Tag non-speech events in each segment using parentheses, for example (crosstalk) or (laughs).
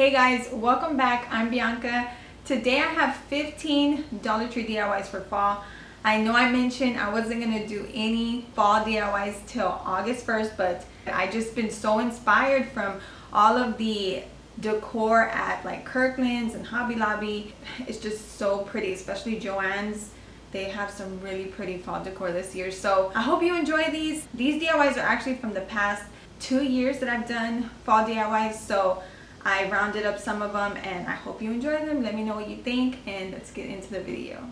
Hey guys, welcome back. I'm Bianca. Today I have 15 Dollar Tree DIYs for fall. I know I mentioned I wasn't going to do any fall DIYs till August 1st, but I just been so inspired from all of the decor at like Kirkland's and Hobby Lobby. It's just so pretty, especially Joann's. They have some really pretty fall decor this year. So I hope you enjoy these. These DIYs are actually from the past two years that I've done fall DIYs. So I rounded up some of them and I hope you enjoy them. Let me know what you think and let's get into the video.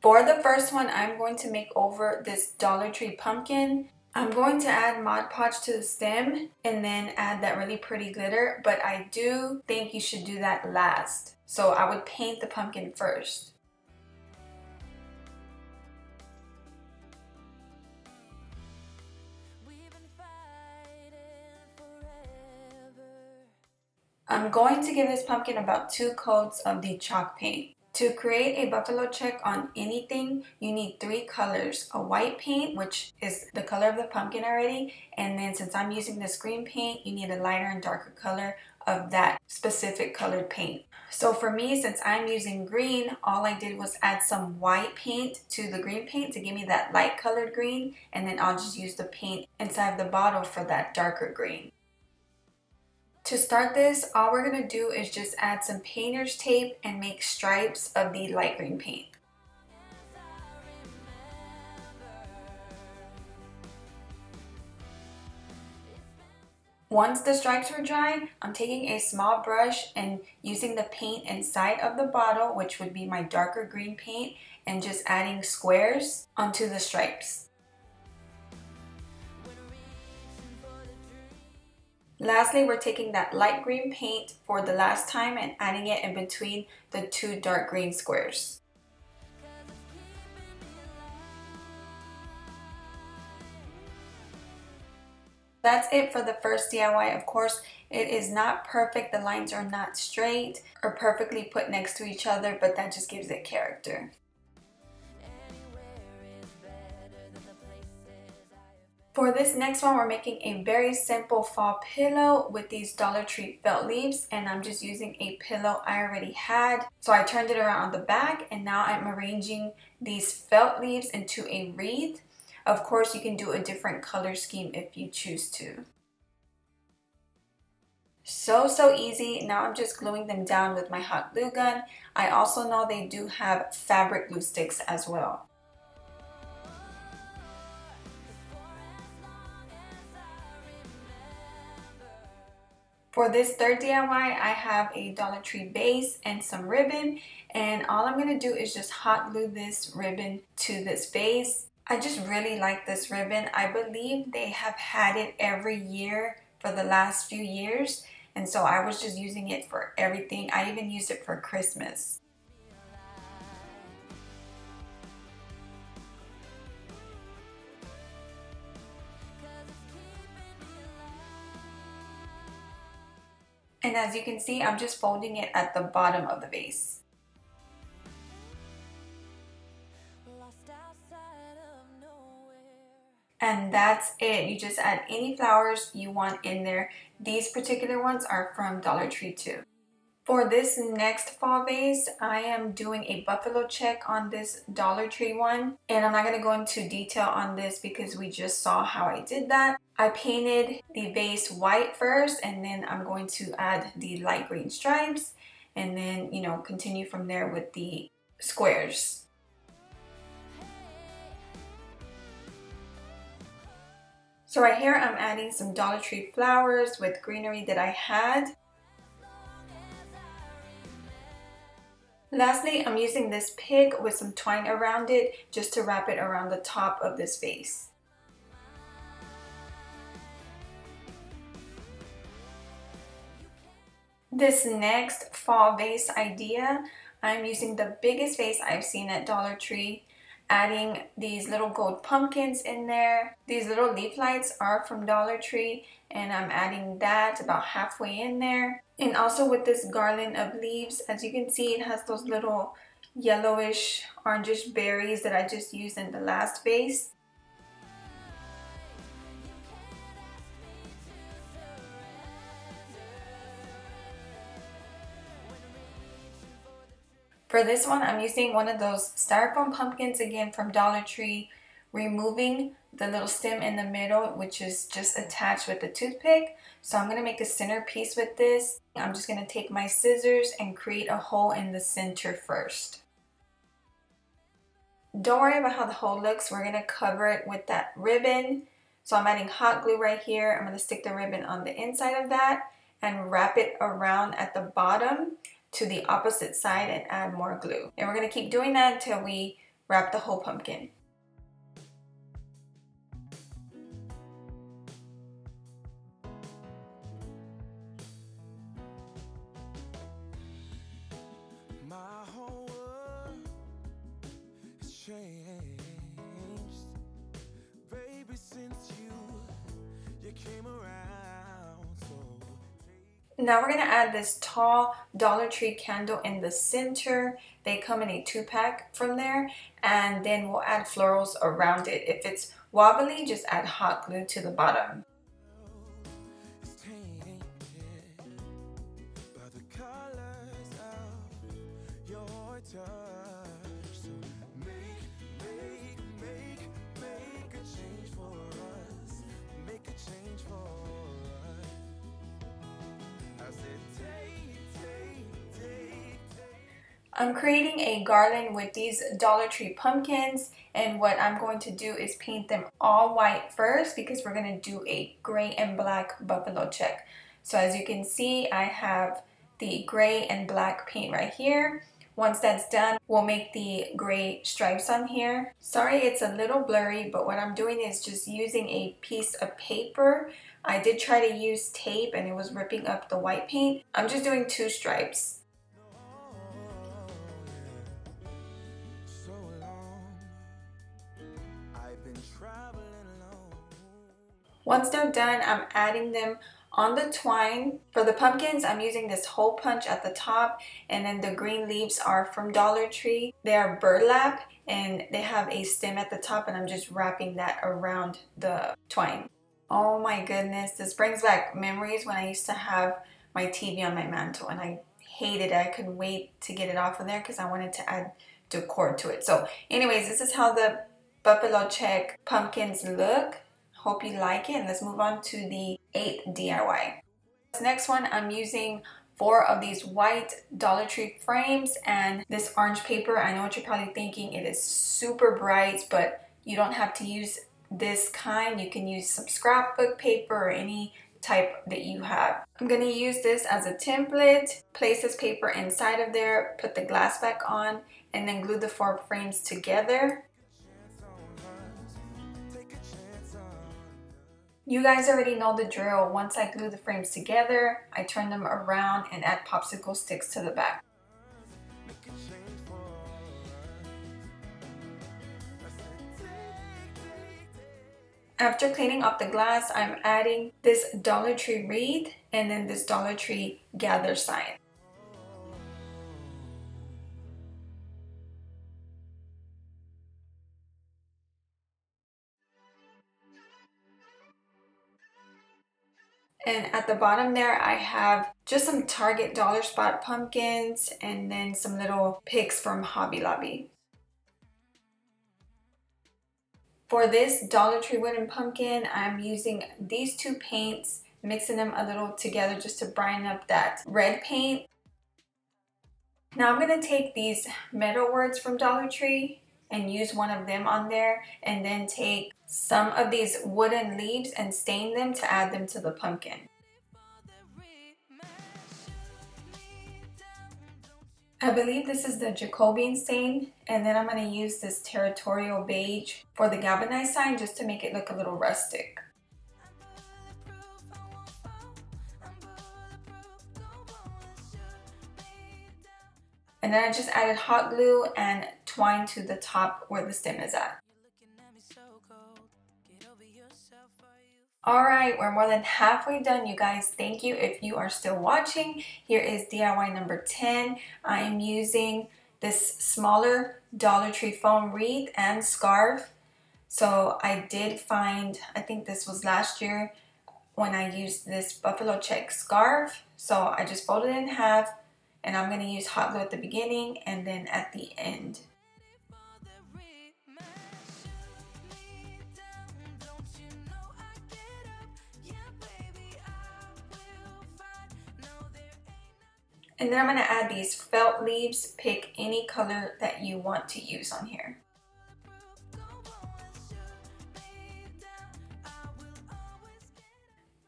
For the first one, I'm going to make over this Dollar Tree pumpkin. I'm going to add Mod Podge to the stem and then add that really pretty glitter, but I do think you should do that last. So I would paint the pumpkin first. I'm going to give this pumpkin about two coats of the chalk paint. To create a buffalo check on anything, you need three colors. A white paint, which is the color of the pumpkin already, and then since I'm using this green paint, you need a lighter and darker color of that specific colored paint. So for me, since I'm using green, all I did was add some white paint to the green paint to give me that light colored green, and then I'll just use the paint inside of the bottle for that darker green. To start this, all we're going to do is just add some painter's tape and make stripes of the light green paint. Once the stripes are dry, I'm taking a small brush and using the paint inside of the bottle, which would be my darker green paint, and just adding squares onto the stripes. Lastly, we're taking that light green paint for the last time and adding it in between the two dark green squares. That's it for the first DIY. Of course, it is not perfect. The lines are not straight or perfectly put next to each other, but that just gives it character. For this next one, we're making a very simple fall pillow with these Dollar Tree felt leaves and I'm just using a pillow I already had. So I turned it around on the back and now I'm arranging these felt leaves into a wreath. Of course, you can do a different color scheme if you choose to. So, so easy. Now I'm just gluing them down with my hot glue gun. I also know they do have fabric glue sticks as well. For this third DIY, I have a Dollar Tree base and some ribbon. And all I'm going to do is just hot glue this ribbon to this base. I just really like this ribbon. I believe they have had it every year for the last few years. And so I was just using it for everything. I even used it for Christmas. And as you can see, I'm just folding it at the bottom of the vase. And that's it. You just add any flowers you want in there. These particular ones are from Dollar Tree too. For this next fall vase, I am doing a buffalo check on this Dollar Tree one. And I'm not going to go into detail on this because we just saw how I did that. I painted the vase white first and then I'm going to add the light green stripes and then, you know, continue from there with the squares. So right here I'm adding some Dollar Tree flowers with greenery that I had. Lastly, I'm using this pig with some twine around it just to wrap it around the top of this vase. This next fall vase idea, I'm using the biggest vase I've seen at Dollar Tree adding these little gold pumpkins in there. These little leaf lights are from Dollar Tree and I'm adding that about halfway in there. And also with this garland of leaves, as you can see, it has those little yellowish, orangish berries that I just used in the last vase. For this one, I'm using one of those styrofoam pumpkins again from Dollar Tree, removing the little stem in the middle, which is just attached with a toothpick. So I'm to make a center piece with this. I'm just to take my scissors and create a hole in the center first. Don't worry about how the hole looks. We're to cover it with that ribbon. So I'm adding hot glue right here. I'm to stick the ribbon on the inside of that and wrap it around at the bottom to the opposite side and add more glue. And we're going to keep doing that until we wrap the whole pumpkin. Now we're going to add this tall Dollar Tree candle in the center. They come in a two pack from there and then we'll add florals around it. If it's wobbly, just add hot glue to the bottom. I'm creating a garland with these Dollar Tree pumpkins and what I'm going to do is paint them all white first because we're going to do a gray and black buffalo check. So as you can see I have the gray and black paint right here. Once that's done, we'll make the gray stripes on here. Sorry it's a little blurry, but what I'm doing is just using a piece of paper. I did try to use tape and it was ripping up the white paint. I'm just doing two stripes. Once they're done, I'm adding them on the twine. For the pumpkins, I'm using this hole punch at the top and then the green leaves are from Dollar Tree. They are burlap and they have a stem at the top and I'm just wrapping that around the twine. Oh my goodness, this brings back memories when I used to have my TV on my mantle and I hated it. I couldn't wait to get it off of there because I wanted to add decor to it. So anyways, this is how the buffalo check pumpkins look. Hope you like it and let's move on to the eighth DIY. This next one I'm using four of these white Dollar Tree frames and this orange paper. I know what you're probably thinking. It is super bright, but you don't have to use this kind. You can use some scrapbook paper or any type that you have. I'm going to use this as a template, place this paper inside of there, put the glass back on, and then glue the four frames together. You guys already know the drill. Once I glue the frames together, I turn them around and add popsicle sticks to the back. After cleaning up the glass, I'm adding this Dollar Tree wreath and then this Dollar Tree gather sign. And at the bottom there, I have just some Target Dollar Spot pumpkins and then some little picks from Hobby Lobby. For this Dollar Tree wooden pumpkin, I'm using these two paints, mixing them a little together just to brighten up that red paint. Now I'm going to take these metal words from Dollar Tree and use one of them on there and then take some of these wooden leaves and stain them to add them to the pumpkin. I believe this is the Jacobean stain and then I'm going to use this territorial beige for the galvanized sign just to make it look a little rustic. And then I just added hot glue and twine to the top where the stem is at. Alright, we're more than halfway done, you guys. Thank you if you are still watching. Here is DIY number 10. I am using this smaller Dollar Tree foam wreath and scarf. So I did find, I think this was last year when I used this buffalo check scarf. So I just folded it in half and I'm going to use hot glue at the beginning and then at the end. And then I'm going to add these felt leaves. Pick any color that you want to use on here.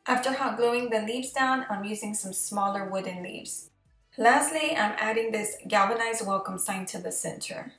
After hot gluing the leaves down, I'm using some smaller wooden leaves. Lastly, I'm adding this galvanized welcome sign to the center.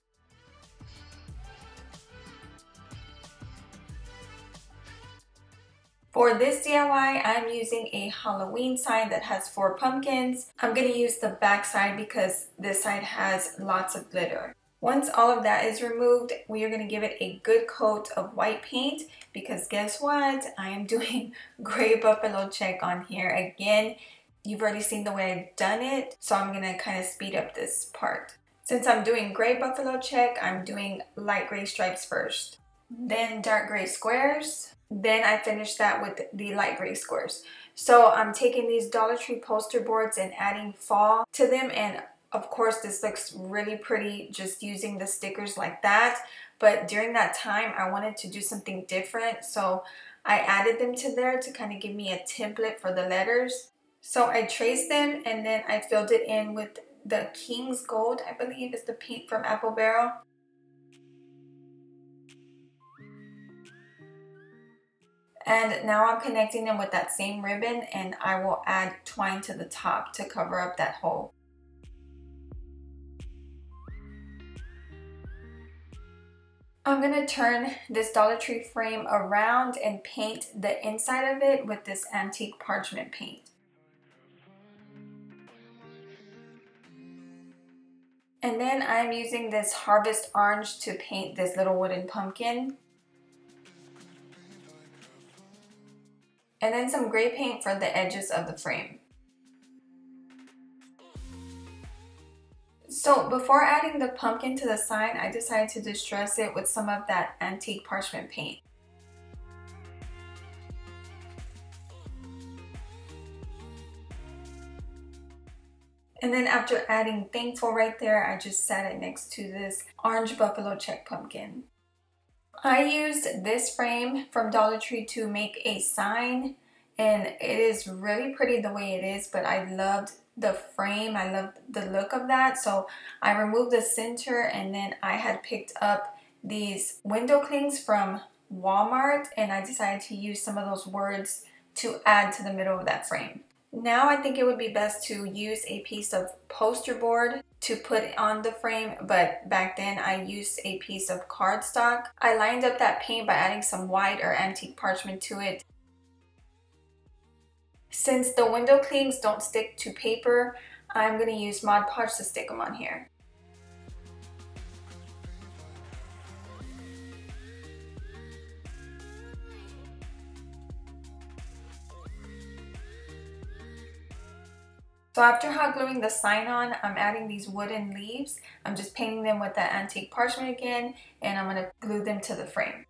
For this DIY, I'm using a Halloween sign that has four pumpkins. I'm going to use the back side because this side has lots of glitter. Once all of that is removed, we are going to give it a good coat of white paint because guess what? I am (laughs) doing gray buffalo check on here. Again, you've already seen the way I've done it, so I'm going to kind of speed up this part. Since I'm doing gray buffalo check, I'm doing light gray stripes first, then dark gray squares, then I finish that with the light gray squares. So I'm taking these Dollar Tree poster boards and adding fall to them and of course this looks really pretty just using the stickers like that but during that time I wanted to do something different so I added them to there to kind of give me a template for the letters. So I traced them and then I filled it in with the King's Gold I believe is the paint from Apple Barrel. And now I'm connecting them with that same ribbon and I will add twine to the top to cover up that hole. I'm going to turn this Dollar Tree frame around and paint the inside of it with this antique parchment paint. And then I'm using this Harvest Orange to paint this little wooden pumpkin. And then some gray paint for the edges of the frame. So before adding the pumpkin to the sign, I decided to distress it with some of that antique parchment paint. And then after adding thankful right there, I just sat it next to this orange buffalo check pumpkin. I used this frame from Dollar Tree to make a sign and it is really pretty the way it is but I loved the frame. I loved the look of that. So I removed the center and then I had picked up these window clings from Walmart and I decided to use some of those words to add to the middle of that frame. Now I think it would be best to use a piece of poster board to put on the frame, but back then I used a piece of cardstock. I lined up that paint by adding some white or antique parchment to it. Since the window clings don't stick to paper, I'm going to use Mod Podge to stick them on here. So after hot gluing the sign on, I'm adding these wooden leaves. I'm just painting them with that antique parchment again, and I'm gonna glue them to the frame.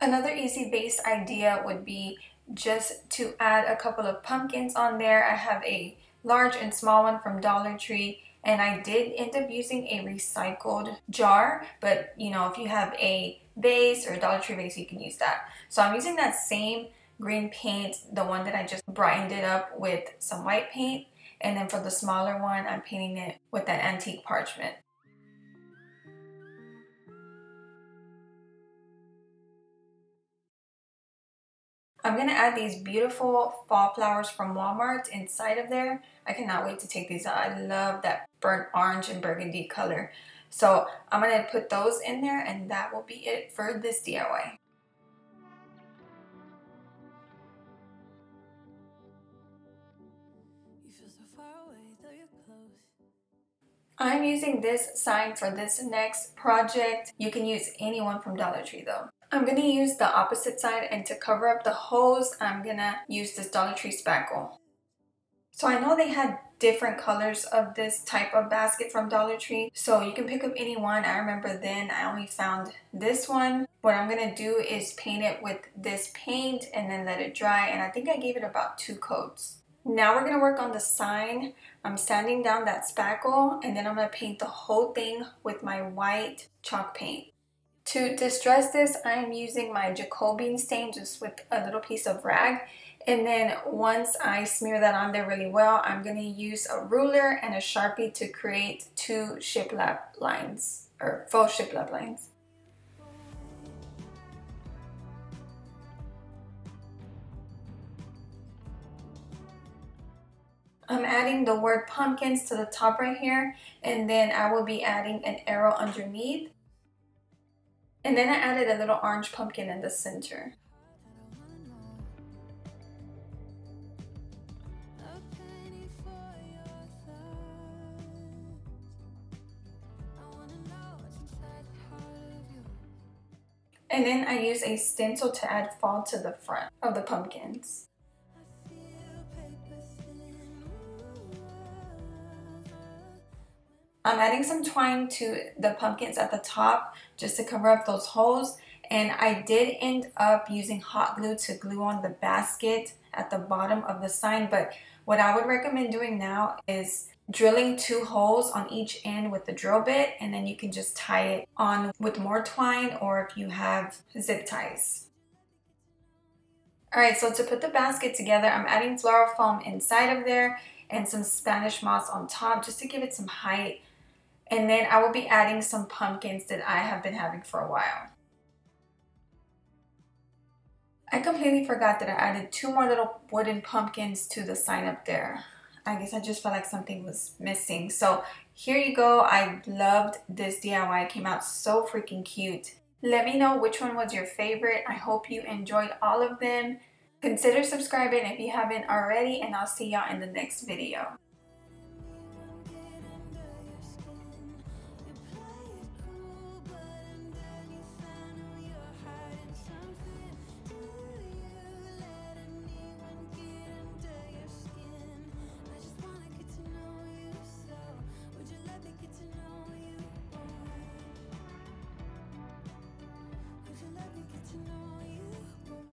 Another easy base idea would be just to add a couple of pumpkins on there. I have a large and small one from Dollar Tree and I did end up using a recycled jar but you know if you have a vase or Dollar Tree base, you can use that. So I'm using that same green paint, the one that I just brightened it up with some white paint and then for the smaller one I'm painting it with that antique parchment. I'm going to add these beautiful fall flowers from Walmart inside of there. I cannot wait to take these out. I love that burnt orange and burgundy color. So I'm going to put those in there and that will be it for this DIY. I'm using this sign for this next project. You can use any one from Dollar Tree though. I'm going to use the opposite side and to cover up the holes, I'm going to use this Dollar Tree spackle. So I know they had different colors of this type of basket from Dollar Tree. So you can pick up any one. I remember then I only found this one. What I'm going to do is paint it with this paint and then let it dry. And I think I gave it about two coats. Now we're going to work on the sign. I'm sanding down that spackle and then I'm going to paint the whole thing with my white chalk paint. To distress this, I'm using my Jacobean stain just with a little piece of rag and then once I smear that on there really well, I'm going to use a ruler and a Sharpie to create two shiplap lines or faux shiplap lines. I'm adding the word pumpkins to the top right here and then I will be adding an arrow underneath. And then I added a little orange pumpkin in the center. And then I use a stencil to add fall to the front of the pumpkins. I'm adding some twine to the pumpkins at the top just to cover up those holes. And I did end up using hot glue to glue on the basket at the bottom of the sign. But what I would recommend doing now is drilling two holes on each end with the drill bit and then you can just tie it on with more twine or if you have zip ties. Alright, so to put the basket together, I'm adding floral foam inside of there and some Spanish moss on top just to give it some height. And then I will be adding some pumpkins that I have been having for a while. I completely forgot that I added two more little wooden pumpkins to the sign up there. I guess I just felt like something was missing. So here you go. I loved this DIY. It came out so freaking cute. Let me know which one was your favorite. I hope you enjoyed all of them. Consider subscribing if you haven't already and I'll see y'all in the next video.